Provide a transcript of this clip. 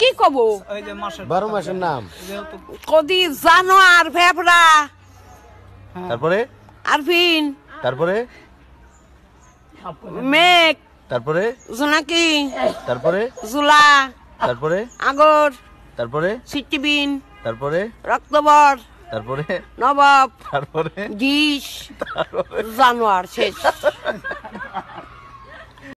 কি কব? বারো মাসের নাম। যেহেতু কদি জানোয়ার ভেবরা তারপরে? আরফিন তারপরে? মেঘ। তারপরে? জোনাকি। তারপরে? জুলা। তারপরে? আগর। তারপরে? সিটিবিন। তারপরে? রক্তবর। তারপরে? নবাব। তারপরে? ডিশ। জানোয়ার শেষ।